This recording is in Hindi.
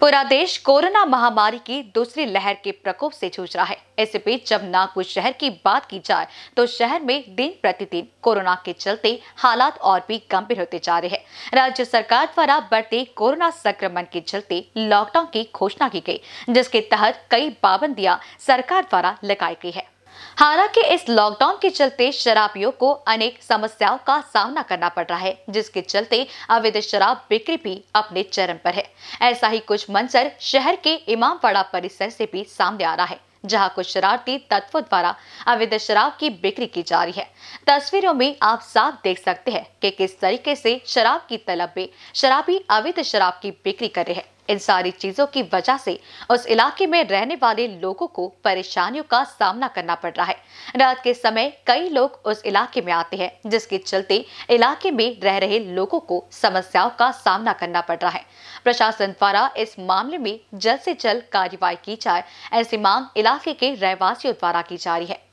पूरा देश कोरोना महामारी की दूसरी लहर के प्रकोप से जूझ रहा है। ऐसे बीच जब नागपुर शहर की बात की जाए तो शहर में दिन प्रतिदिन कोरोना के चलते हालात और भी गंभीर होते जा रहे हैं। राज्य सरकार द्वारा बढ़ते कोरोना संक्रमण के चलते लॉकडाउन की घोषणा की गई, जिसके तहत कई पाबंदियाँ सरकार द्वारा लगाई गई है। हालाँकि इस लॉकडाउन के चलते शराबियों को अनेक समस्याओं का सामना करना पड़ रहा है, जिसके चलते अवैध शराब बिक्री भी अपने चरम पर है। ऐसा ही कुछ मंजर शहर के इमामवाड़ा परिसर से भी सामने आ रहा है, जहाँ कुछ शरारती तत्वों द्वारा अवैध शराब की बिक्री की जा रही है। तस्वीरों में आप साफ़ देख सकते हैं कि किस तरीके से शराब की तलब में शराबी अवैध शराब की बिक्री कर रहे हैं। इन सारी चीज़ों की वजह से उस इलाके में रहने वाले लोगों को परेशानियों का सामना करना पड़ रहा है। रात के समय कई लोग उस इलाके में आते हैं, जिसके चलते इलाके में रह रहे लोगों को समस्याओं का सामना करना पड़ रहा है। प्रशासन द्वारा इस मामले में जल्द से जल्द कार्रवाई की जाए, ऐसी मांग इलाके के रहवासियों द्वारा की जा रही है।